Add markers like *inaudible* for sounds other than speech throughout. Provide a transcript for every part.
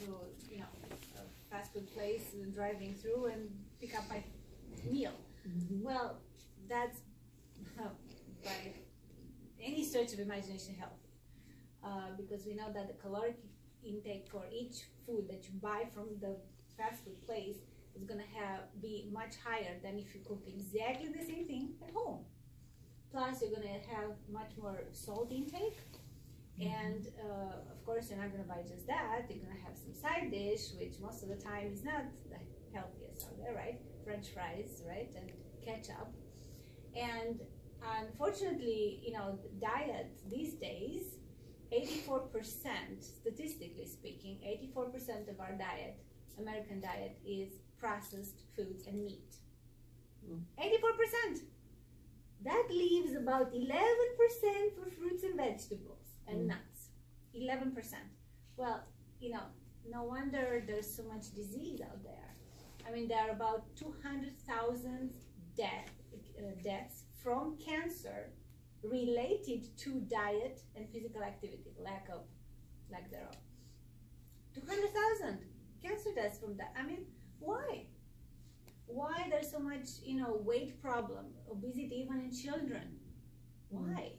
to, you know, a fast food place and driving through and pick up my meal. Mhm. Well, that's by any stretch of imagination healthy. Uh, because we know that the caloric intake for each food that you buy from the fast food place is gonna have be much higher than if you cook exactly the same thing at home. Plus, you're gonna have much more salt intake, and uh, of course, you're not gonna buy just that. You're gonna have some side dish, which most of the time is not the healthiest out there, right? French fries, right, and ketchup. And unfortunately, you know, diet these days, 84%, statistically speaking, 84% of our diet, American diet, is processed foods and meat. Mm. 84%. That leaves about 11% for fruits and vegetables and Mm. nuts. 11%. Well, you know, no wonder there's so much disease out there. I mean, there are about 200,000 death, uh, deaths from cancer related to diet and physical activity, lack of, lack thereof. 200,000 cancer deaths from that. I mean, why? Why there's so much, you know, weight problem, obesity even in children? Why?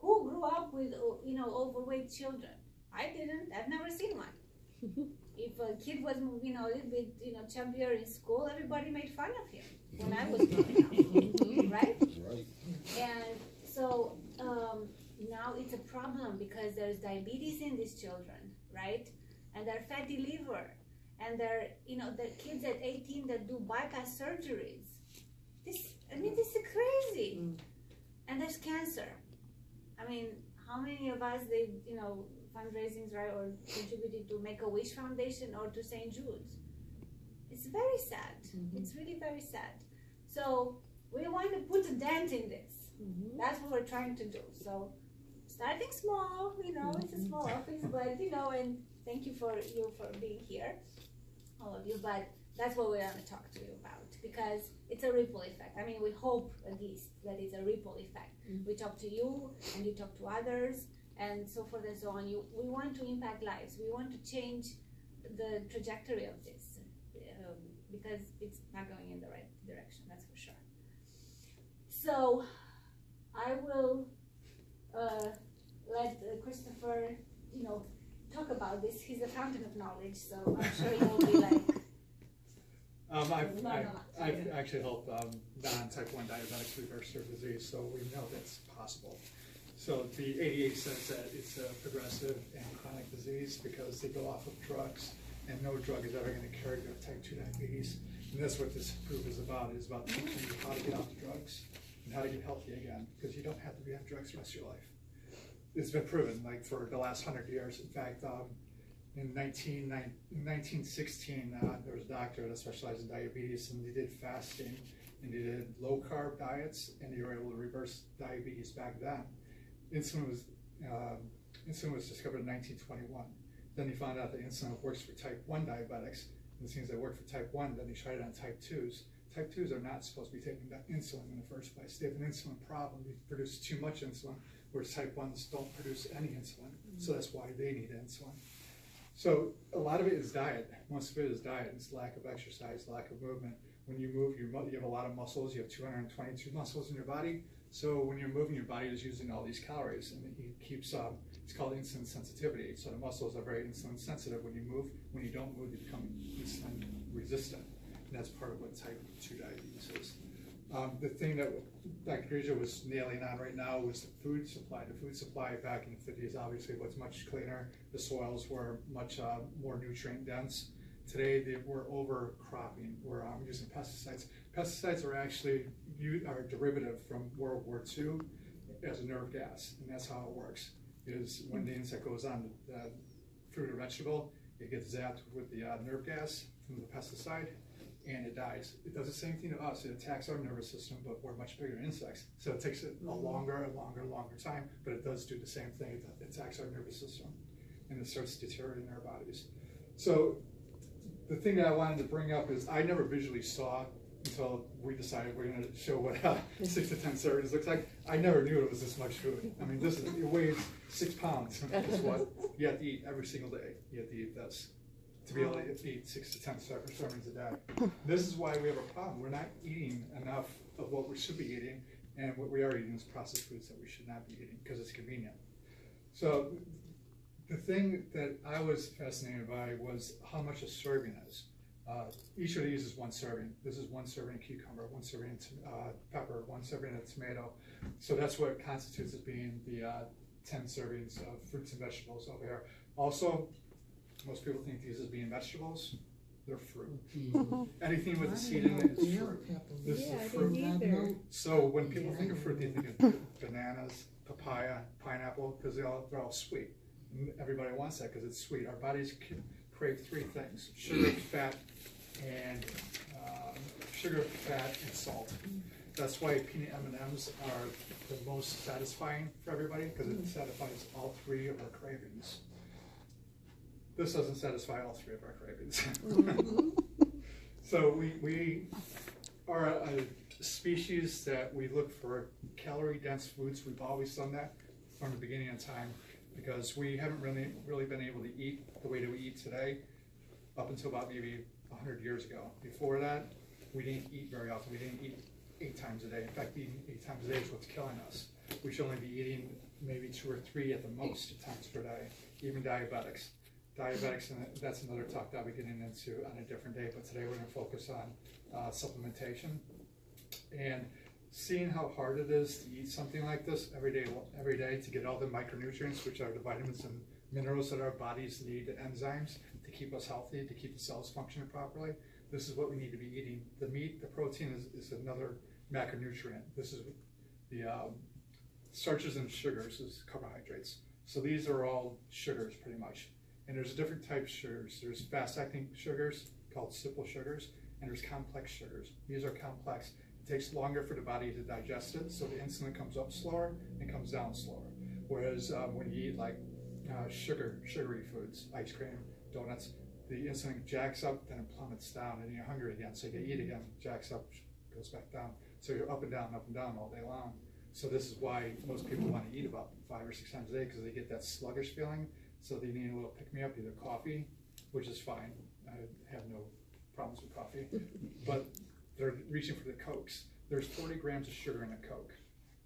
Who grew up with, uh, you know, overweight children? I didn't. I've never seen one. *laughs* If a kid was, you know, a little bit, you know, chubbier in school, everybody made fun of him when I was growing up, *laughs* right? Right. And so um, now it's a problem because there's diabetes in these children, right? And they're fatty liver, and they're, you know, the kids at 18 that do bypass surgeries. This, I mean, this is crazy. Mm. And there's cancer. I mean, how many of us they, you know, fundraisings, right, or contributed to Make a Wish Foundation or to St. Jude's? It's very sad. Mhm. It's really very sad. So we want to put a dent in this. Mhm. That's what we're trying to do. So starting small, you know, it's a small office, but you know, and thank you for you for being here, all of you. But that's what we want to talk to you about because it's a ripple effect. I mean, we hope at least that it's a ripple effect. Mhm. We talk to you, and you talk to others, and so forth and so on. You, we want to impact lives. We want to change the trajectory of this um, because it's not going in the right direction. That's for sure. So, I will uh, let uh, Christopher, you know, talk about this. He's a fountain of knowledge, so I'm sure he will be like, Um, I've, I've. I've actually helped, um, non-type one diabetics reverse their disease, so we know that's possible. So the ADA says that it's a progressive and chronic disease because they go off of drugs, and no drug is ever gonna cure your type two diabetes. And that's what this group is about, is about teaching you how to get off the drugs and how to get healthy again, because you don't have to be on drugs the rest of your life. It's been proven, like, for the last hundred years. In fact, um, in 19, 1916, uh, there was a doctor that specialized in diabetes, and they did fasting, and they did low carb diets, and they were able to reverse diabetes back then. Insulin was um, insulin was discovered in 1921. Then they found out that insulin works for type 1 diabetics, and it seems that worked for type 1. Then they tried it on type 2s. Type 2s are not supposed to be taking that insulin in the first place. They have an insulin problem. They produce too much insulin, whereas type 1s don't produce any insulin. So that's why they need insulin. So a lot of it is diet. Most of it is diet. It's lack of exercise, lack of movement. When you move, you have a lot of muscles. You have 222 muscles in your body. So when you're moving, your body is using all these calories, and it keeps. Um, it's called insulin sensitivity. So the muscles are very insulin sensitive. When you move, when you don't move, you become insulin resistant, and that's part of what type 2 diabetes is. Um, the thing that Dr. Grija was nailing on right now was the food supply. The food supply back in the 50s obviously was much cleaner. The soils were much uh, more nutrient dense. Today they, we're overcropping. We're um, using pesticides. Pesticides are actually are derivative from World War II as a nerve gas, and that's how it works. Is when the insect goes on the, the fruit or vegetable, it gets zapped with the uh, nerve gas from the pesticide, and it dies. It does the same thing to us. It attacks our nervous system, but we're much bigger insects. So it takes it a longer and longer and longer time, but it does do the same thing. It attacks our nervous system, and it starts deteriorating our bodies. So the thing that I wanted to bring up is I never visually saw until we decided we're gonna show what uh, *laughs* six to ten servings looks like. I never knew it was this much food. I mean, this is, it weighs six pounds. *laughs* Guess what? You have to eat every single day. You have to eat this to be able to eat six to ten ser- servings a day. This is why we have a problem. We're not eating enough of what we should be eating, and what we are eating is processed foods that we should not be eating because it's convenient. So the thing that I was fascinated by was how much a serving is. Uh, each of these is one serving. This is one serving of cucumber, one serving of uh, pepper, one serving of tomato. So that's what constitutes as being the uh, 10 servings of fruits and vegetables over here. Also, most people think these as being vegetables. They're fruit. Mm-hmm. Anything with a seed in it is fruit. This is Yeah, a I fruit. didn't either. So when people think of fruit, they think of bananas, papaya, pineapple, because they all, they're all sweet. And Everybody wants that because it's sweet. Our bodies c- crave three things: sugar, mm. fat, and um, sugar, fat, and salt. That's why peanut M and M's are the most satisfying for everybody because it satisfies all three of our cravings. This doesn't satisfy all three of our cravings. Mm-hmm. so we we are a, a species that we look for calorie dense foods. We've always done that from the beginning of time because we haven't really really been able to eat the way that we eat today up until about maybe 100 years ago. Before that, we didn't eat very often. We didn't eat eight times a day. In fact, eating eight times a day is what's killing us. We should only be eating maybe two or three at the most times per day, even diabetics. Diabetics, and that's another talk that I'll be getting into on a different day, but today we're gonna focus on uh, supplementation. And seeing how hard it is to eat something like this every day, every day to get all the micronutrients, which are the vitamins and minerals that our bodies need, the enzymes to keep us healthy, to keep the cells functioning properly. This is what we need to be eating. The meat, the protein is, is another macronutrient. This is the um, starches and sugars is carbohydrates. So these are all sugars pretty much. And there's different types of sugars. There's fast acting sugars called simple sugars, and there's complex sugars. These are complex. It takes longer for the body to digest it, so the insulin comes up slower and comes down slower. Whereas um, when you eat like uh, sugar, sugary foods, ice cream, donuts, the insulin jacks up, then it plummets down, and you're hungry again. So you eat again, jacks up, goes back down. So you're up and down, up and down all day long. So this is why most people want to eat about five or six times a day because they get that sluggish feeling. So they need a little pick me up, either coffee, which is fine. I have no problems with coffee, *laughs* but they're reaching for the cokes. There's 40 grams of sugar in a coke.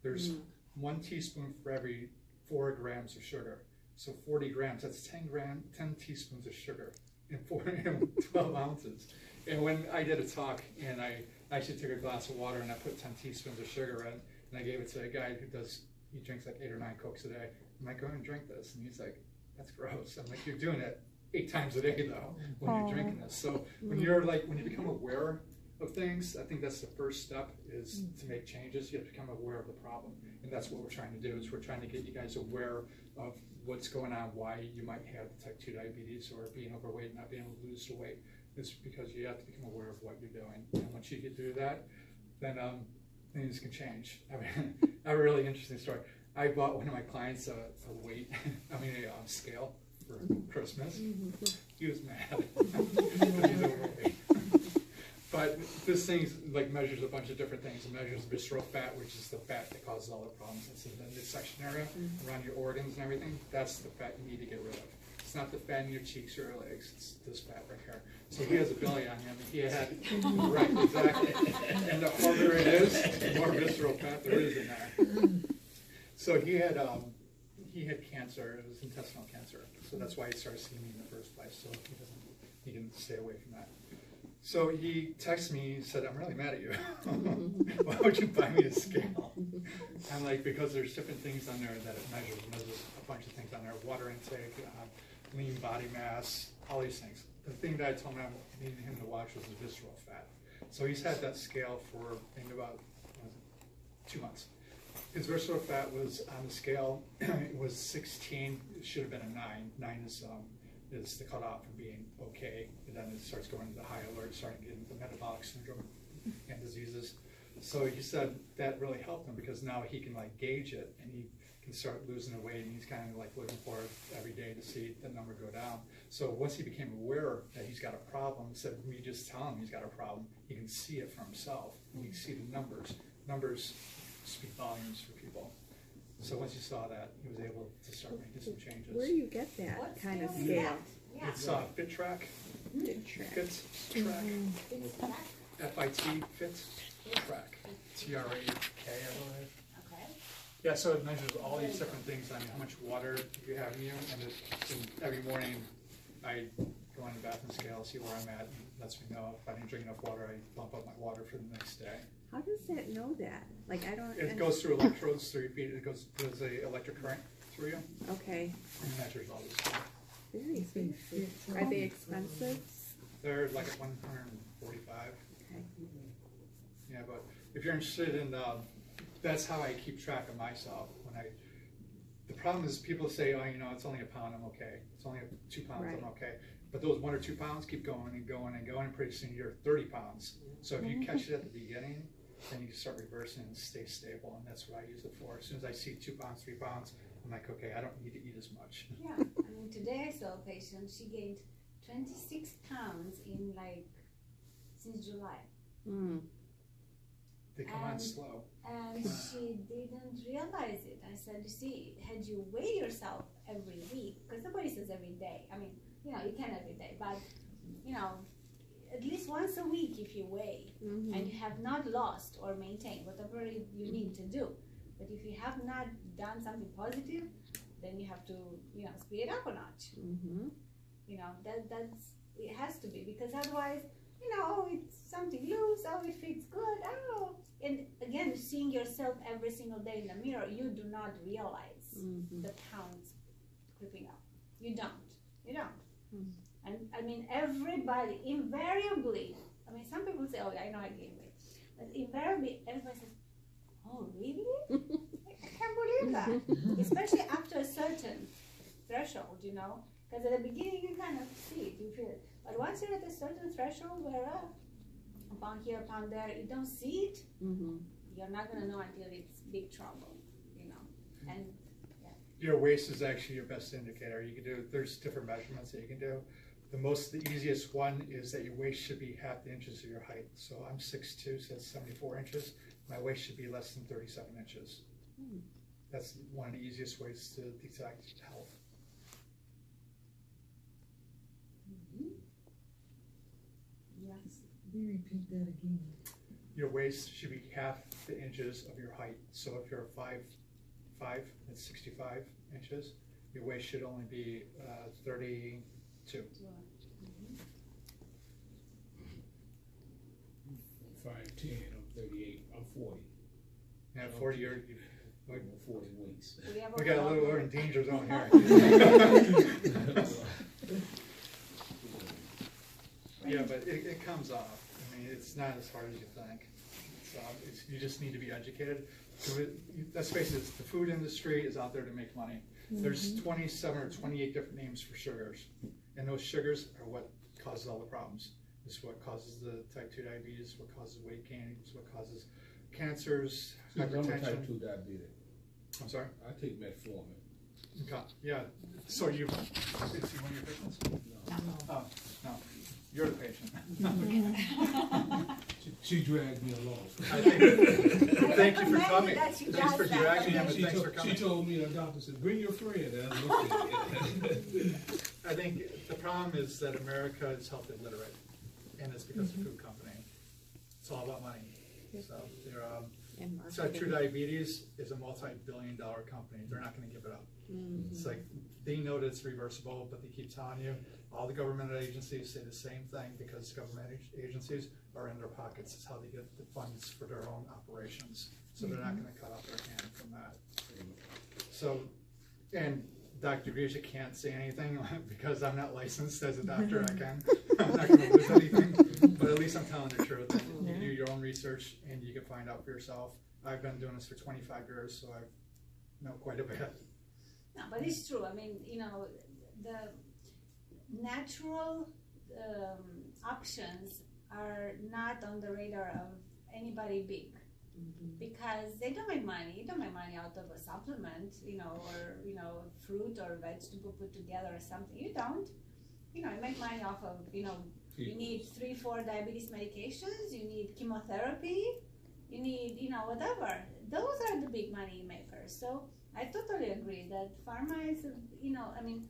There's mm. one teaspoon for every four grams of sugar. So 40 grams, that's 10 gram, 10 teaspoons of sugar in four, *laughs* in 12 ounces. And when I did a talk and I actually took a glass of water and I put 10 teaspoons of sugar in and I gave it to a guy who does, he drinks like eight or nine Cokes a day. I'm like, go ahead and drink this. And he's like, that's gross. I'm like, you're doing it eight times a day though when you're drinking this. So when you're like, when you become aware of things, I think that's the first step is to make changes. You have to become aware of the problem. And that's what we're trying to do is we're trying to get you guys aware of what's going on, why you might have type 2 diabetes or being overweight and not being able to lose the weight. It's because you have to become aware of what you're doing. And once you get through that, then um, things can change. I mean, *laughs* a really interesting story. I bought one of my clients a, a weight, *laughs* I mean, a um, scale for Christmas. Mm-hmm. He was mad. *laughs* He's overweight. But this thing like measures a bunch of different things. It measures visceral fat, which is the fat that causes all the problems. It's in the midsection area mm-hmm. around your organs and everything. That's the fat you need to get rid of. It's not the fat in your cheeks or your legs. It's this fat right here. So he has a belly on him. He had right exactly. And the harder it is, the more visceral fat there is in there. Mm-hmm. So he had um, he had cancer. It was intestinal cancer. So that's why he started seeing me in the first place. So he doesn't he can stay away from that. So he texted me, he said, I'm really mad at you. *laughs* Why would you buy me a scale? I'm like, because there's different things on there that it measures. It measures a bunch of things on there, water intake, uh, lean body mass, all these things. The thing that I told him I needed him to watch was the visceral fat. So he's had that scale for about what was it, two months. His visceral fat was on the scale, *clears throat* it was 16, it should have been a nine. Nine is um, is the cutoff from being okay, and then it starts going into the high alert, starting getting the metabolic syndrome and diseases. So he said that really helped him because now he can like gauge it, and he can start losing weight, and he's kind of like looking for it every day to see the number go down. So once he became aware that he's got a problem, of me just telling him he's got a problem, he can see it for himself. He can see the numbers. Numbers speak volumes for people. So once you saw that, he was able to start making some changes. Where do you get that What kind of scale is scale? Yeah. It's uh, Fit Track, Good track. Fit Track, It's that? F I T Fit Track, T R A K, I believe. Okay. Yeah, so it measures all these different things, I mean, how much water you have in you, and it, and every morning, I go on the bathroom scale, see where I'm at, and lets me know if I didn't drink enough water, I bump up my water for the next day. How does that know that? Like, I don't. It goes through electrodes through your feet, it goes, there's a electric current through you, Okay, and measures all this stuff. very expensive. Are they expensive? They're like at one hundred and forty-five, Okay. yeah, but if you're interested in, um, that's how I keep track of myself, when I, the problem is people say, oh, you know, it's only a pound, I'm okay, it's only two pounds, I'm Right. okay. But those one or two pounds keep going and going and going, and pretty soon you're thirty pounds. So if you catch it at the beginning, then you start reversing and stay stable, and that's what I use it for. As soon as I see two pounds, three pounds, I'm like, okay, I don't need to eat as much. *laughs* Yeah, I mean, today I saw a patient, she gained twenty-six pounds in like, since July. Mm. They come on slow. And *laughs* she didn't realize it. I said, you see, had you weigh yourself every week, because nobody says every day. I mean, you know, you can every day, but, you know, at least once a week if you weigh Mhm. and you have not lost or maintained whatever you need to do. But if you have not done something positive, then you have to, you know, speed it up a notch. Mhm. You know, that that's it has to be because otherwise, you know, oh, it's something loose, oh, it fits good, oh. And again, seeing yourself every single day in the mirror, you do not realize Mhm. the pounds creeping up. You don't. You don't. And I mean, everybody invariably. I mean, some people say, "Oh, I know I gained weight," but invariably, everybody says, "Oh, really? *laughs* I can't believe that." Especially after a certain threshold, you know, because at the beginning you kind of see it, you feel it, but once you're at a certain threshold where uh, a pound here, a pound there, you don't see it, Mhm. you're not gonna know until it's big trouble, you know. And Your waist is actually your best indicator. You can do, there's different measurements that you can do. The most, the easiest one is that your waist should be half the inches of your height. So I'm 6'2", so that's seventy-four inches. My waist should be less than thirty-seven inches. Hmm. That's one of the easiest ways to detect health. yes, Can you repeat that again? Your waist should be half the inches of your height. So if you're five, five, that's sixty-five inches. Your waist should only be uh, thirty-two. Five ten, I'm thirty-eight, I'm forty. And at forty, you're, you- I'm forty weeks. we we got a little, we're in danger zone here. *laughs* Yeah, but it, it comes off. I mean, it's not as hard as you think. It's, um, it's, you just need to be educated. So it, let's face it, the food industry is out there to make money. There's twenty-seven or twenty-eight different names for sugars, and those sugars are what causes all the problems. It's what causes the type two diabetes, what causes weight gain, it's what causes cancers, See, I'm a type two diabetic. I'm sorry. I take metformin. Okay, yeah. So you, is he one of your patients? No. Oh, no, you're the patient. *laughs* She, she dragged me along. I think- Thank you for recommend coming. that she Thanks does for that. dragging him, and She thanks for told, she coming. told me, the doctor said, bring your friend. And I looked at it. *laughs* I think the problem is that America is health illiterate, and it's because of the food company. It's all about money. So they're, um, And so True marketing. Diabetes is a multi-billion dollar company. They're not gonna give it up. Mhm. It's like, they know that it's reversible, but they keep telling you, all the government agencies say the same thing because government ag- agencies are in their pockets. It's how they get the funds for their own operations. So they're not gonna cut off their hand from that. So, and Dr. Grija can't say anything *laughs* because I'm not licensed as a doctor, I can. *laughs* I'm not gonna lose anything, but at least I'm telling the truth. And You do your own research and you can find out for yourself. I've been doing this for twenty-five years, so I know quite a bit. No, but it's true. I mean, you know, the natural um, options are not on the radar of anybody big. because they don't make money. You don't make money out of a supplement, you know, or you know, fruit or vegetable put together or something. You don't. You know, you make money off of you know, you need three, four diabetes medications. You need chemotherapy. You need you know whatever. Those are the big money makers. So I totally agree that pharma is you know I mean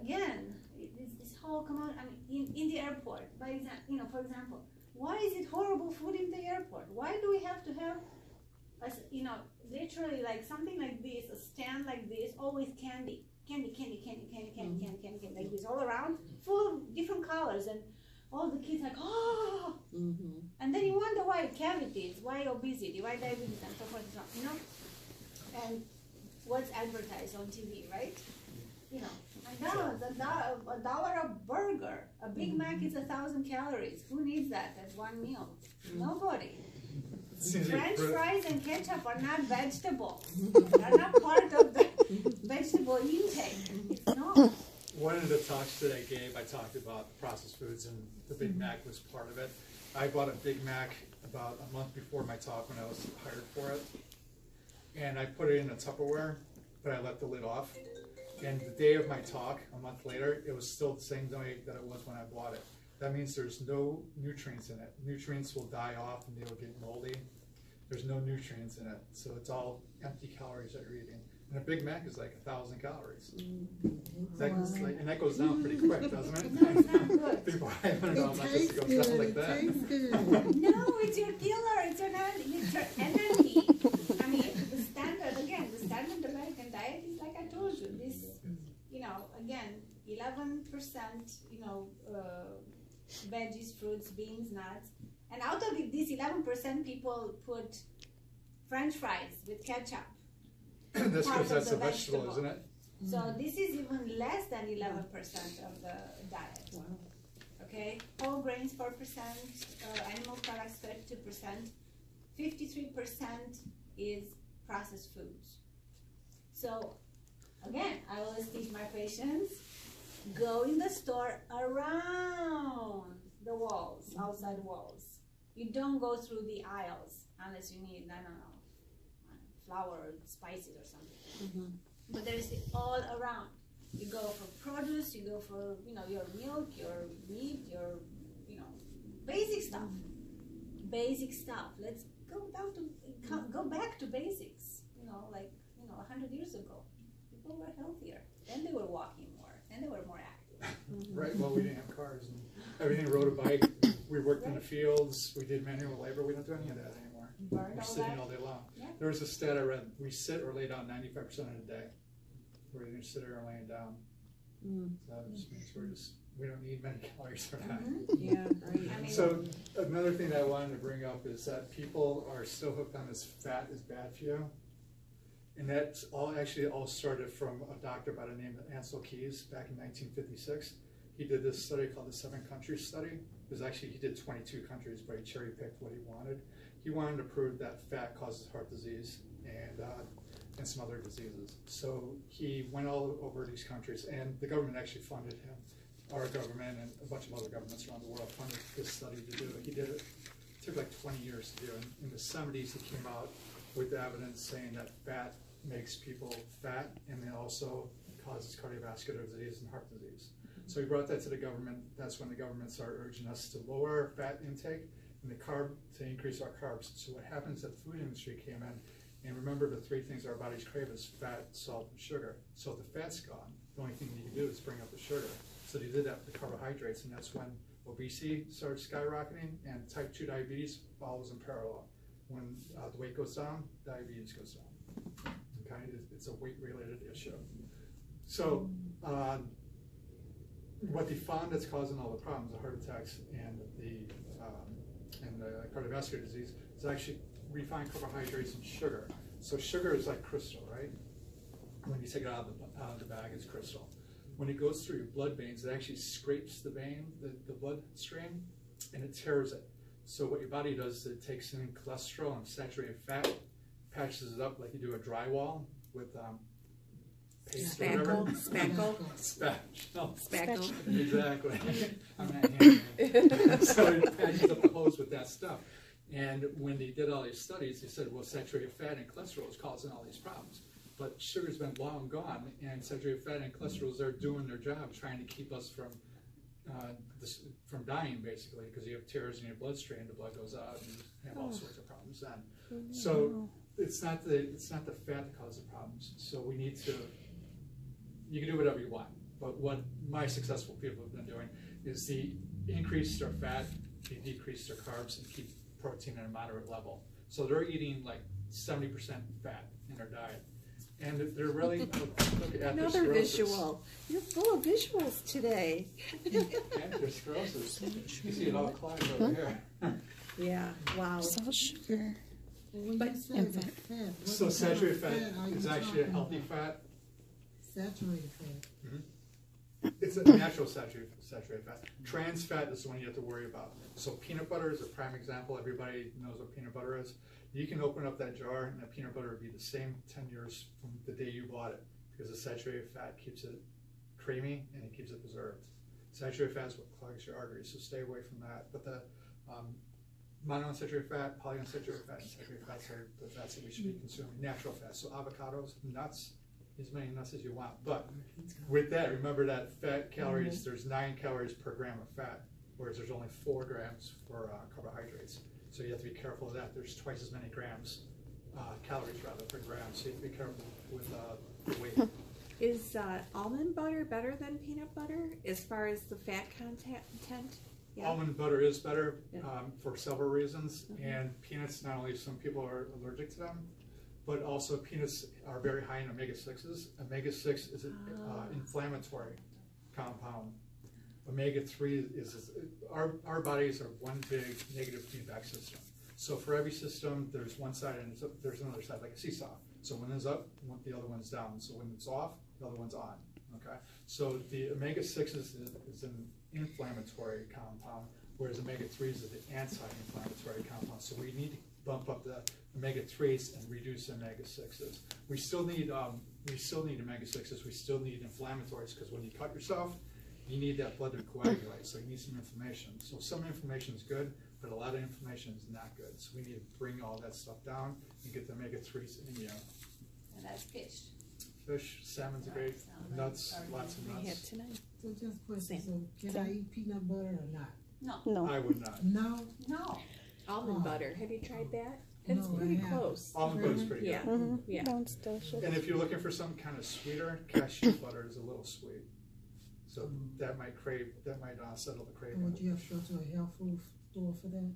again this, this whole come on I mean in, in the airport by example you know for example why is it horrible food in the airport? Why do we have to have a, you know, literally like something like this, a stand like this, always candy, candy, candy, candy, candy, candy, Mhm. candy, candy, candy, like this all around, full of different colors, and all the kids like, oh, Mm-hmm. and then you wonder why cavities, why obesity, why diabetes, and so forth and so on, you know, and what's advertised on TV, right? You know, a dollar, a dollar, a dollar a burger. A Big mm-hmm. Mac is a thousand calories. Who needs that at one meal? Mm. Nobody. French fries and ketchup are not vegetable. *laughs* They're not part of the vegetable intake. It's not. One of the talks that I gave, I talked about processed foods and the Big mm-hmm. Mac was part of it. I bought a Big Mac about a month before my talk when I was hired for it. And I put it in a Tupperware, but I left the lid off. And the day of my talk, a month later, it was still the same way that it was when I bought it. That means there's no nutrients in it. Nutrients will die off and they'll get moldy. There's no nutrients in it, so it's all empty calories that you're eating. And a Big Mac is like a thousand calories. That's like, and that goes down pretty quick, doesn't it? No, it's not good. People, I don't know, It how much tastes it goes good, down like that. *laughs* No, it's your killer. It's your, en- it's your enemy. I mean, the standard again. The standard American diet is like I told you. This, you know, again, eleven percent. You know, uh, veggies, fruits, beans, nuts, and out of it, these eleven percent people put French fries with ketchup. *clears throat* That's part because of that's the a vegetable, vegetable. isn't it? So this is even less than eleven percent of the diet. Wow. Okay, whole grains four percent, uh, animal products thirty-two percent, fifty-three percent is processed foods. So, again, I always teach my patients, go in the store around the walls, outside walls. You don't go through the aisles unless you need, I don't know, flour or spices or something. Mhm. But there is it all around. You go for produce, you go for, you know, your milk, your meat, your, you know, basic stuff. Basic stuff. Let's go down to, go back to basics. You know, like, you know, a hundred years ago, people were healthier. Then they were walking more. Then they were more active. *laughs* Right, well, we didn't have cars and everything, rode a bike, we worked in the fields, we did manual labor, we don't do any of that anymore. Burned We're all sitting that. all day long. Yeah. There was a stat I read, we sit or lay down ninety-five percent of the day. We're either sitting or laying down, Mm. so that just means we're just, we don't need many *laughs* calories for that. Mhm. *laughs* Yeah, right. I mean- So another thing that I wanted to bring up is that people are still hooked on this fat is bad for you. And that's all actually all started from a doctor by the name of Ancel Keys back in 1956. He did this study called the Seven Countries Study. It was actually he did 22 countries, but he cherry picked what he wanted. He wanted to prove that fat causes heart disease and uh, and some other diseases. So he went all over these countries, and the government actually funded him our government and a bunch of other governments around the world funded this study to do it. He did it, it took like twenty years to do it. In the seventies, he came out with evidence saying that fat makes people fat and then also causes cardiovascular disease and heart disease. So we brought that to the government. That's when the government started urging us to lower our fat intake and the carb, to increase our carbs. So what happens, the food industry came in and remember the three things our bodies crave is fat, salt, and sugar. So if the fat's gone, the only thing you can do is bring up the sugar. So they did that with the carbohydrates, and that's when obesity started skyrocketing, and type 2 diabetes follows in parallel. When uh, the weight goes down, diabetes goes down. Okay, it's a weight-related issue. So, uh, what they found that's causing all the problems, the heart attacks and the um, and the cardiovascular disease, is actually refined carbohydrates and sugar. So sugar is like crystal, right? When you take it out of the, out of the bag, it's crystal. When it goes through your blood veins, it actually scrapes the vein, the, the blood stream, and it tears it. So what your body does is it takes in cholesterol and saturated fat, patches it up like you do a drywall with um, paste or whatever. Spackle, spackle, Spatch. Spackle. exactly. *laughs* I'm not handyman. *laughs* so it patches up the hose with that stuff. And when they did all these studies, they said, well, saturated fat and cholesterol is causing all these problems. But sugar's been long gone, and saturated fat and cholesterol are doing their job, trying to keep us from uh, this, from dying, basically, because you have tears in your bloodstream, the blood goes out, and you have all sorts of problems then. So it's not the it's not the fat that causes the problems. So we need to. You can do whatever you want, but what my successful people have been doing is they increase their fat, they decrease their carbs, and keep protein at a moderate level. So they're eating like seventy percent fat in their diet, and they're really *laughs* look at Another atherosclerosis. visual. You're full of visuals today. Atherosclerosis. You see it all clogged over here. Yeah, wow. It's all sugar. But- you and fat. fat, So saturated fat are is actually a healthy fat. Saturated fat. Mm-hmm. It's a natural saturated, saturated fat. Trans fat is the one you have to worry about. So peanut butter is a prime example. Everybody knows what peanut butter is. You can open up that jar and that peanut butter would be the same ten years from the day you bought it because the saturated fat keeps it creamy and it keeps it preserved. Saturated fat is what clogs your arteries, so stay away from that. But the um, monounsaturated fat, polyunsaturated fat, and saturated fats are the fats that we should be consuming. Natural fats, so avocados, nuts, as many nuts as you want. But with that, remember that fat calories, there's nine calories per gram of fat, whereas there's only four grams for uh, carbohydrates. So you have to be careful of that. There's twice as many grams, uh, calories rather per gram. So you have to be careful with uh, the weight. *laughs* Is uh, almond butter better than peanut butter as far as the fat content? Yeah. Almond butter is better Yeah. um, for several reasons, Mhm. and peanuts. Not only some people are allergic to them, but also peanuts are very high in omega sixes. Omega six is an Ah. uh, inflammatory compound. Omega three is, is our our bodies are one big negative feedback system. So for every system, there's one side and up, there's another side, like a seesaw. So when it's up, one- the other one's down. So when it's off, the other one's on. Okay. So the omega sixes is, is an inflammatory compound, whereas omega threes is the anti-inflammatory compound. So we need to bump up the omega threes and reduce omega sixes. We still need um, we still need omega sixes. We still need inflammatories because when you cut yourself, you need that blood to coagulate. So you need some inflammation. So some inflammation is good, but a lot of inflammation is not good. So we need to bring all that stuff down and get the omega threes in you. And that's fish. Fish, salmon's great. salmon. Nuts, lots of I had nuts. tonight. So just question, Same. so can I eat peanut butter or not? No, No. I would not. No, no. Almond Oh. butter. Have you tried that? It's No, I pretty haven't. close. Almond butter's pretty good. Yeah. Mm-hmm. Yeah. Sounds delicious. And if you're looking for something kind of sweeter, cashew butter is a little sweet. So Mm. that might crave, that might uh, settle the or craving. would you have to go to a health food store for that?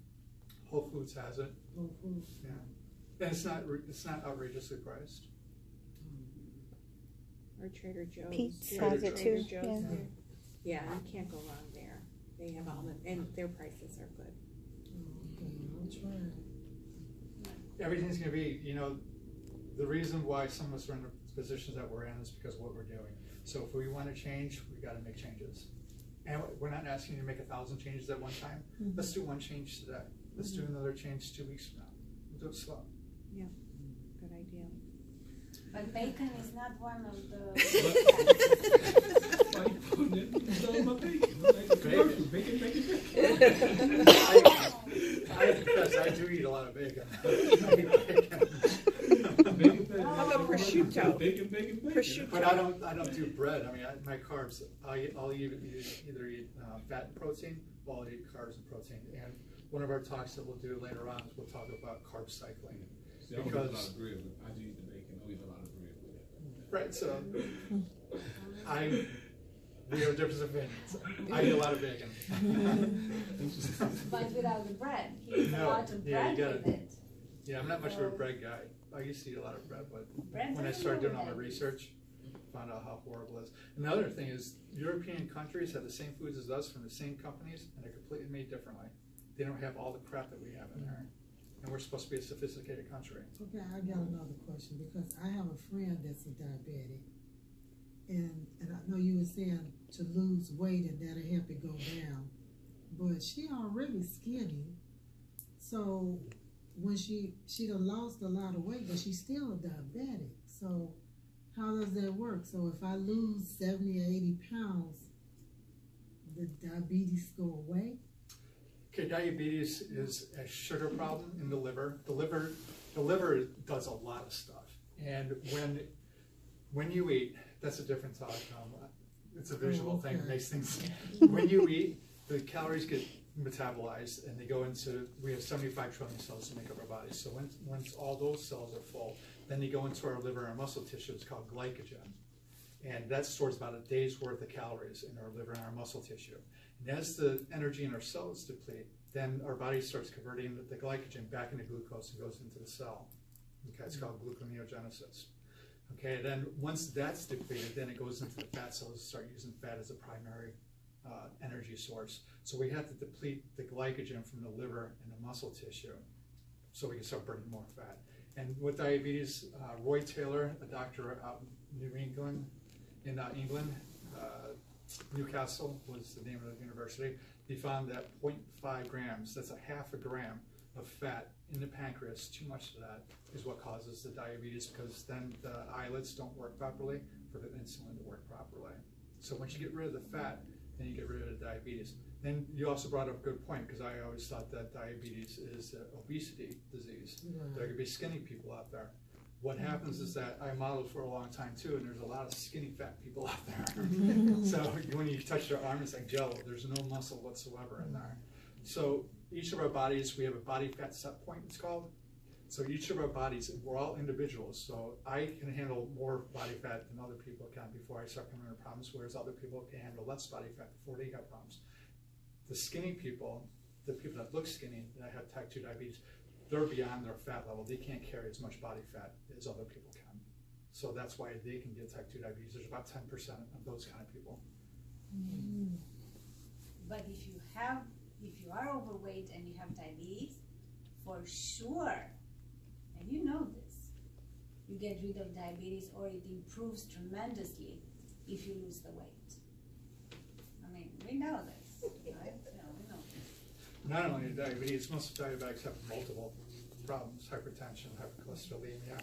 Whole Foods has it, Whole Foods? yeah. And it's not, re- it's not outrageously priced. Or Trader Joe's. Pete's Yeah, has Trader it Joe's too, there. yeah. Yeah, you can't go wrong there. They have almond, and their prices are good. Oh, Okay, I'll try it. Everything's gonna be, you know, the reason why some of us are in the positions that we're in is because of what we're doing. So if we wanna change, we gotta make changes. And we're not asking you to make a thousand changes at one time. Mm-hmm. Let's do one change today. Let's do mm-hmm. another change two weeks from now. We'll do it slow. Yeah, good idea. But bacon is not one of the. Why you putting it on bacon? A commercial, bacon, bacon, bacon. I confess, I do eat a lot of bacon. *laughs* Bacon, bacon. How about prosciutto? Bacon, bacon, bacon. Prosciutto. But I don't, I don't do bread. I mean, I, my carbs, I, eat- I'll either, either eat uh, fat and protein, or I'll eat carbs and protein. And one of our talks that we'll do later on is we'll talk about carb cycling. See, I don't eat a lot Because- of bread, I do eat the bacon, I don't eat a lot of bread with it. Right, so I, we have a difference of opinions. I eat a lot of bacon. But without the bread, he eats a lot of yeah, you bread with gotta- it. Yeah, I'm not much of a bread guy. I used to eat a lot of bread, but Bread's when I started doing all my research, found out how horrible it is. Another thing is European countries have the same foods as us from the same companies, and they're completely made differently. They don't have all the crap that we have in there, and we're supposed to be a sophisticated country. Okay, I got another question, because I have a friend that's a diabetic. And, and I know you were saying to lose weight and that'll help it go down, but she already skinny. So when she, she done lost a lot of weight, but she's still a diabetic, so how does that work? So if I lose seventy or eighty pounds, the diabetes go away? Okay, diabetes is a sugar problem in the liver. The liver, the liver does a lot of stuff. And when, when you eat, that's a different. Um, it's a visual thing, okay. makes things. When you eat, the calories get metabolized and they go into, we have seventy-five trillion cells to make up our bodies. So once, once all those cells are full, then they go into our liver and our muscle tissue, it's called glycogen. And that stores about a day's worth of calories in our liver and our muscle tissue. And as the energy in our cells deplete, then our body starts converting the glycogen back into glucose and goes into the cell. Okay, it's called gluconeogenesis. Okay, then once that's depleted, then it goes into the fat cells, and start using fat as a primary uh, energy source. So we have to deplete the glycogen from the liver and the muscle tissue so we can start burning more fat. And with diabetes, uh, Roy Taylor, a doctor out in New England, in uh, England, uh, Newcastle was the name of the university, he found that 0.5 grams, that's a half a gram of fat in the pancreas, too much of that is what causes the diabetes because then the islets don't work properly for the insulin to work properly. So once you get rid of the fat, then you get rid of the diabetes. And you also brought up a good point because I always thought that diabetes is an obesity disease. There could be skinny people out there. What happens is that I modeled for a long time too, and there's a lot of skinny fat people out there. *laughs* so when you touch their arm, it's like jello. There's no muscle whatsoever in there. So each of our bodies, we have a body fat set point, it's called. So each of our bodies, we're all individuals. So I can handle more body fat than other people can before I start coming into problems, whereas other people can handle less body fat before they got problems. The skinny people, the people that look skinny that have type 2 diabetes, they're beyond their fat level. They can't carry as much body fat as other people can. So that's why they can get type 2 diabetes. There's about 10% of those kind of people. Mm. But if you have, if you are overweight and you have diabetes, for sure, and you know this, you get rid of diabetes or it improves tremendously if you lose the weight. I mean, we know this, right? Yeah, we know. Not only diabetes, most diabetics have multiple problems, hypertension, hypercholesterolemia.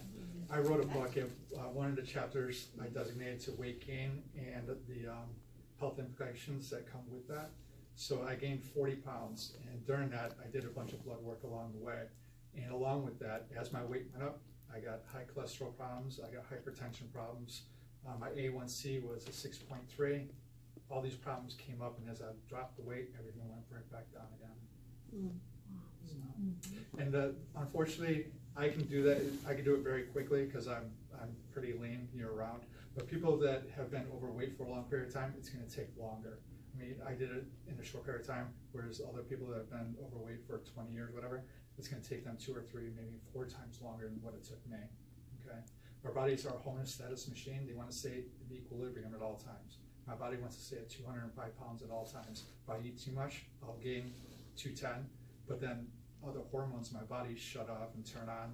I wrote a book, and uh, one of the chapters I designated to weight gain and the um, health implications that come with that. So I gained 40 pounds, and during that, I did a bunch of blood work along the way. And along with that, as my weight went up, I got high cholesterol problems, I got hypertension problems. Uh, my A1C was a 6.3. All these problems came up, and as I dropped the weight, everything went right back down again. So, and unfortunately, I can do that. I can do it very quickly because I'm I'm pretty lean year round. But people that have been overweight for a long period of time, it's going to take longer. I mean, I did it in a short period of time, whereas other people that have been overweight for 20 years, whatever, it's going to take them two or three, maybe four times longer than what it took me. Okay, our bodies are a homeostasis machine. They want to stay in equilibrium at all times. My body wants to stay at 205 pounds at all times. If I eat too much, I'll gain 210, but then other hormones my body shut off and turn on,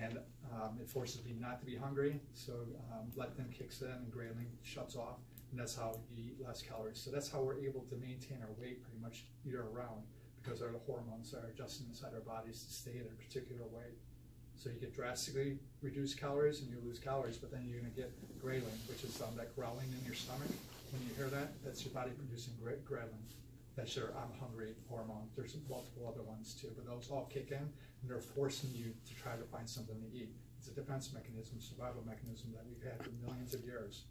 and um, it forces me not to be hungry. So um, leptin kicks in and ghrelin shuts off, and that's how you eat less calories. So that's how we're able to maintain our weight pretty much year round because our hormones are adjusting inside our bodies to stay at a particular weight. So you get drastically reduced calories and you lose calories, but then you're going to get ghrelin, which is um, that growling in your stomach. When you hear that, that's your body producing ghrelin. That's your I'm hungry hormone. There's multiple other ones too, but those all kick in and they're forcing you to try to find something to eat. It's a defense mechanism, survival mechanism that we've had for millions of years.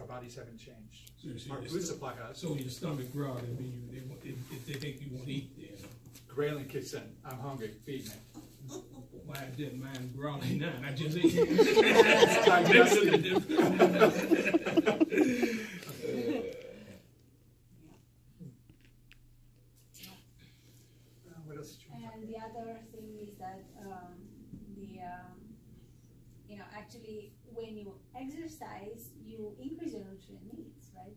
Our bodies haven't changed. So you see Our your food supply has. So your stomach growl, that mean you, they, want- if, if they think you won't eat, then Ghrelin kicks in. I'm hungry. Feed me. mine didn't mind growling none, I just *laughs* ate. What else? want to talk And the other thing is that, um, the, um, you know, actually, when you exercise, you increase your nutrient needs, right?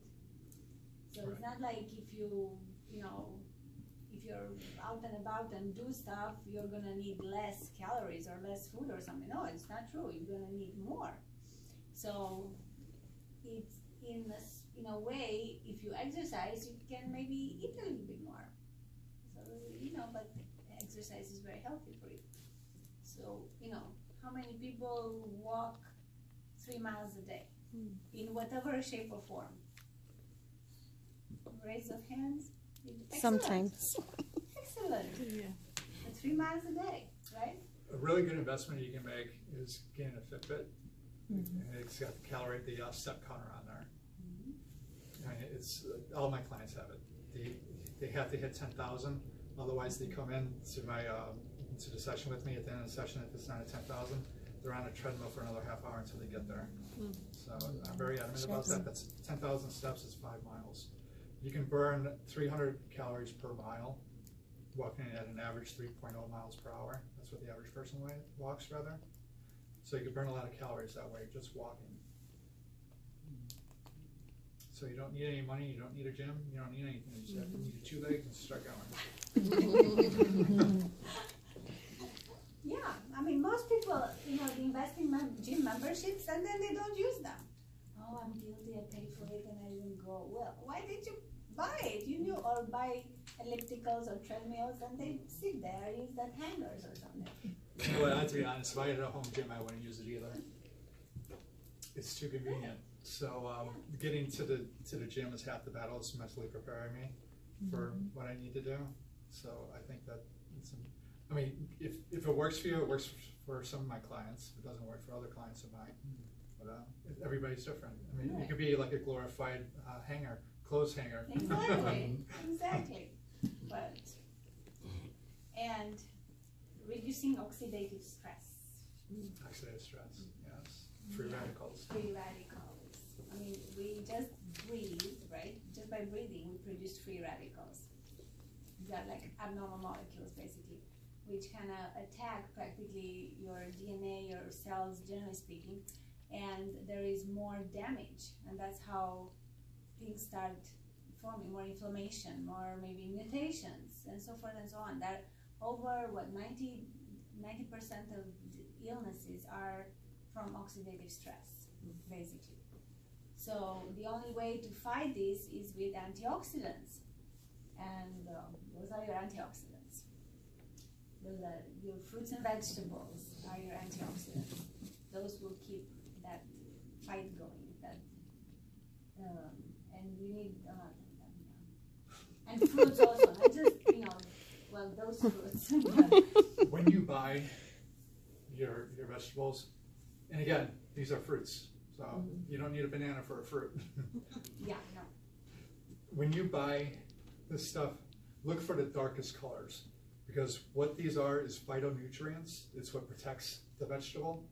So it's not like if you, you know, if you're out and about and do stuff, you're gonna need less calories or less food or something. No, it's not true. You're gonna need more. So it's in a, in a way, if you exercise, you can maybe eat a little bit more. So, you know, but exercise is very healthy for you. So, you know, how many people walk three miles a day hmm. in whatever shape or form? Raise of hands. Excellent. Sometimes. excellent. Yeah. Three miles a day, right? A really good investment you can make is getting a Fitbit. And it's got the calorie, the uh, step counter on there. I mean, it's, uh, all my clients have it. They, they have to hit ten thousand, otherwise they come in to my, uh, to the session with me at the end of the session, if it's not at ten thousand, they're on a treadmill for another half hour until they get there. So I'm very adamant about that, that's, ten thousand steps is five miles. You can burn three hundred calories per mile, walking at an average 3.0 miles per hour, that's what the average person walks rather. So you can burn a lot of calories that way, just walking. So you don't need any money, you don't need a gym, you don't need anything, you just have to need two legs and start going. *laughs* Yeah, I mean, most people, you know, invest in gym memberships and then they don't use them. Oh, I'm guilty, I paid for it and I didn't go. Well, why did you buy it? You knew, or buy ellipticals or treadmills and they sit there, use that hangers or something. well, know what, to be honest, if I had a home gym, I wouldn't use it either. It's too convenient. So, um, getting to the, to the gym is half the battle, it's mentally preparing me for what I need to do. So I think that it's, I mean, if, if it works for you, it works for some of my clients. It doesn't work for other clients of mine. But, uh, everybody's different. I mean, it could be like a glorified, uh, hanger, clothes hanger. Exactly, *laughs* exactly. But, and reducing oxidative stress, Oxidative stress, yes. Free radicals. free radicals. I mean, we just breathe, right? Just by breathing, we produce free radicals. These are like abnormal molecules, basically, which kind of attack practically your DNA, your cells, generally speaking, and there is more damage, and that's how things start forming more inflammation, more maybe mutations, and so forth and so on. That over what 90 percent of illnesses are from oxidative stress, basically. So the only way to fight this is with antioxidants, and um, those are your antioxidants. Those are your fruits and vegetables are your antioxidants. Those will keep fight going. That um, and need a lot of them. Yeah. And fruits also. Not just you know, well those fruits. *laughs* when you buy your your vegetables, and again, these are fruits, so you don't need a banana for a fruit. *laughs* yeah, no. when you buy this stuff, look for the darkest colors because what these are is phytonutrients. It's what protects the vegetable.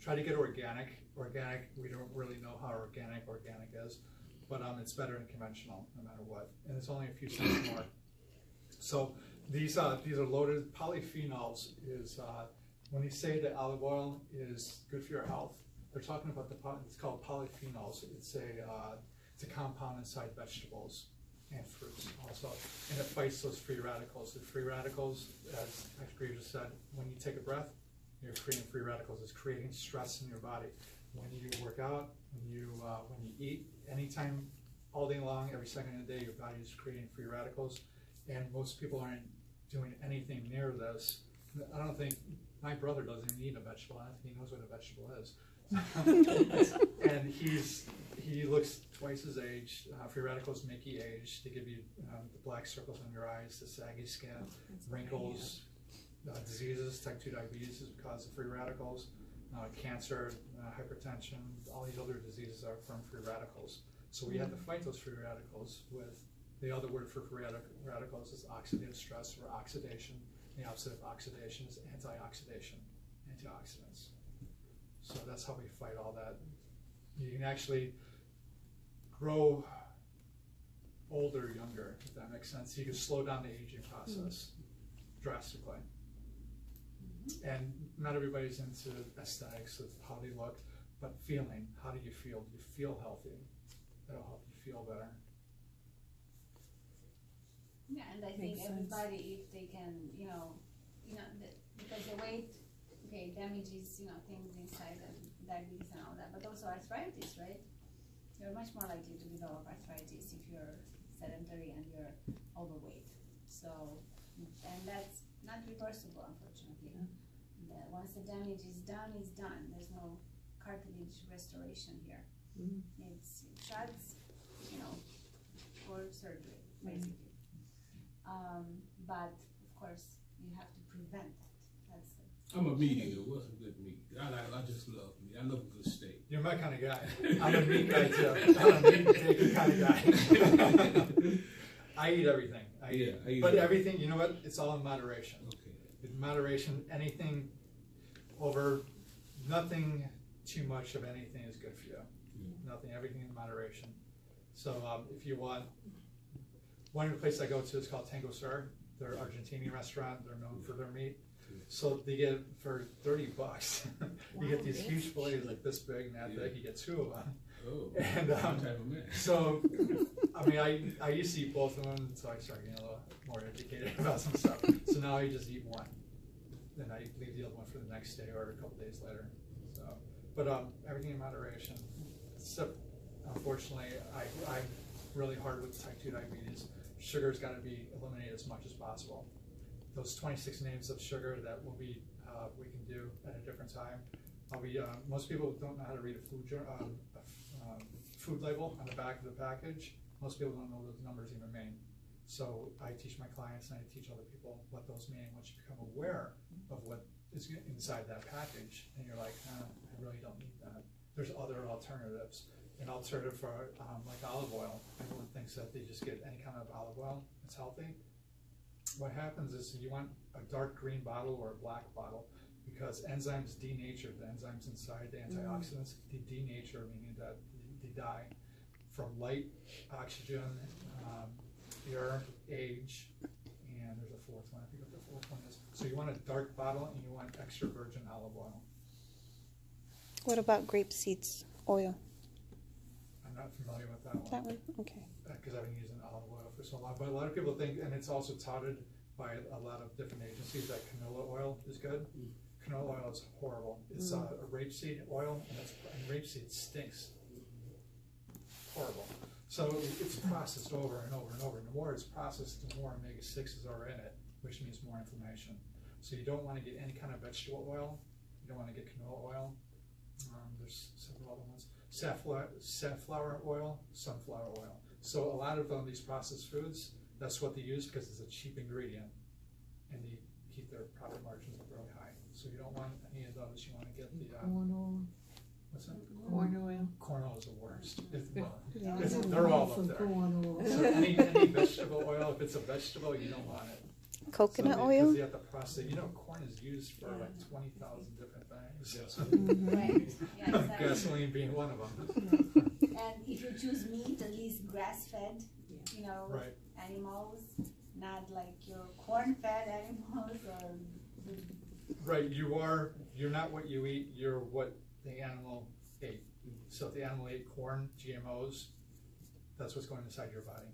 Try to get organic. Organic, we don't really know how organic organic is, but um, it's better than conventional no matter what, and it's only a few cents more. So these uh, these are loaded polyphenols. Is uh, when you say that olive oil is good for your health, they're talking about the it's called polyphenols. It's a uh, it's a compound inside vegetables and fruits also, and it fights those free radicals. The free radicals, as Dr. just said, when you take a breath, you're creating free radicals. It's creating stress in your body. When you work out, when you uh, when you eat, anytime, all day long, every second of the day, your body is creating free radicals, and most people aren't doing anything near this. I don't think my brother doesn't even eat a vegetable. I don't think he knows what a vegetable is. *laughs* and he's he looks twice his age. Uh, free radicals make you age. They give you um, the black circles on your eyes, the saggy skin, wrinkles, uh, diseases. Type two diabetes is because of free radicals. Uh, cancer, uh, hypertension, all these other diseases are from free radicals. So we have to fight those free radicals with the other word for free radic- radicals is oxidative stress or oxidation. The opposite of oxidation is antioxidation, antioxidants. So that's how we fight all that. You can actually grow older, younger, if that makes sense. You can slow down the aging process drastically. And not everybody's into aesthetics of how they look, but feeling. How do you feel? Do you feel healthy? That'll help you feel better. Yeah, and I think Makes sense. everybody, if they can, you know, you know, the, because the weight, okay, damages, you know, things inside and diabetes and all that, but also arthritis, right? You're much more likely to develop arthritis if you're sedentary and you're overweight. So, and that's not reversible, unfortunately. The, once the damage is done, is done. There's no cartilage restoration here. Mhm. It's shots, you know, for surgery, basically. Um, but of course, you have to prevent that. That's the I'm a meat eater. What's a good meat? I like. I just love meat. I love a good steak. You're my kind of guy. *laughs* I'm a meat guy too. I'm a meat taking kind of guy. *laughs* I eat everything. I eat, I eat but everything. everything, you know what? It's all in moderation. Okay. In moderation, anything over, nothing too much of anything is good for you. Yeah. Nothing, everything in moderation. So um, if you want, one of the places I go to is called Tango Sur. They're an Argentinian restaurant. They're known for their meat. So they get for thirty bucks. *laughs* you get these huge fillets like this big and that big. You get two of them. Oh. *laughs* And, um, what type of man? So, I mean, I, I used to eat both of them, so I started getting a little more educated *laughs* about some stuff. So now I just eat one. Then I leave the other one for the next day or a couple days later. So, but um, everything in moderation. Except, unfortunately, I, I'm really hard with type 2 diabetes. Sugar's got to be eliminated as much as possible. Those 26 names of sugar that will be uh, we can do at a different time. I'll be, uh, most people don't know how to read a food um, um, food label on the back of the package. Most people don't know those numbers even mean. So I teach my clients and I teach other people what those mean. Once you become aware of what is inside that package, and you're like, uh, I really don't need that. There's other alternatives. An alternative for um, like olive oil. Everyone thinks that they just get any kind of olive oil. It's healthy. What happens is you want a dark green bottle or a black bottle because enzymes denature the enzymes inside the antioxidants. They denature meaning that they die from light, oxygen, um, air, age, and there's a fourth one. I forget what the fourth one is. So you want a dark bottle and you want extra virgin olive oil. What about grape seeds oil? I'm not familiar with that one. That one? Okay. Uh, because I've been using olive oil for so long. But a lot of people think, and it's also touted by a lot of different agencies that canola oil is good. Mm-hmm. Canola oil is horrible. It's mm. uh, a rapeseed oil, and, it's, and rapeseed stinks. Horrible. So it's processed over and over and over. And the more it's processed, the more omega sixes are in it, which means more inflammation. So you don't want to get any kind of vegetable oil. You don't want to get canola oil. Um, there's several other ones. Safflower, oil, sunflower oil. So a lot of them, these processed foods, that's what they use because it's a cheap ingredient, and they keep their profit margins really high. So you don't want any of those. You want to get the uh, Corn oil. what's that? Corn oil. Corn oil is the worst. It's, well, Yeah, it's, they're all want up there. Corn oil. So any, any vegetable oil, if it's a vegetable, you don't want it. Coconut so oil? Because you have to process. You know, corn is used for like twenty thousand different things. Right. Yeah, *laughs* exactly. Gasoline being one of them. And if you choose meat, at least grass-fed, you know, Right. animals, not like your corn-fed animals or. Right, you are, you're not what you eat, you're what the animal ate. So if the animal ate corn, GMOs, that's what's going inside your body.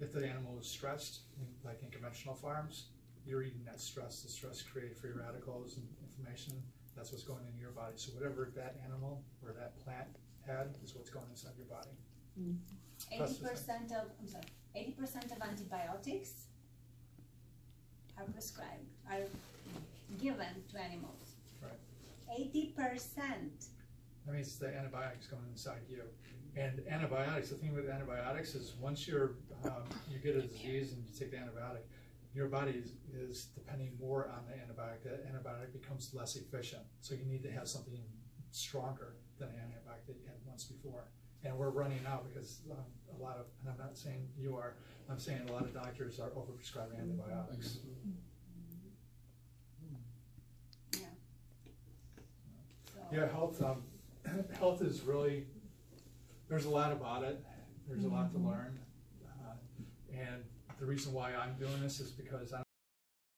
If the animal is stressed, like in conventional farms, you're eating that stress. The stress created free radicals and inflammation. That's what's going into your body. So whatever that animal or that plant had is what's going inside your body. Mm-hmm. Eighty percent of, I'm sorry, eighty percent of antibiotics are prescribed, are given to animals. Right. Eighty percent. That means the antibiotics going inside you. And antibiotics, the thing with antibiotics is once you're, um, you get a disease and you take the antibiotic, your body is, is depending more on the antibiotic. The antibiotic becomes less efficient. So you need to have something stronger than the antibiotic that you had once before. And we're running out because um, a lot of, and I'm not saying you are, I'm saying a lot of doctors are overprescribing antibiotics. Yeah. So, Yeah, health, um, *clears throat* health is really, there's a lot about it. There's a lot to learn. Uh, and the reason why I'm doing this is because I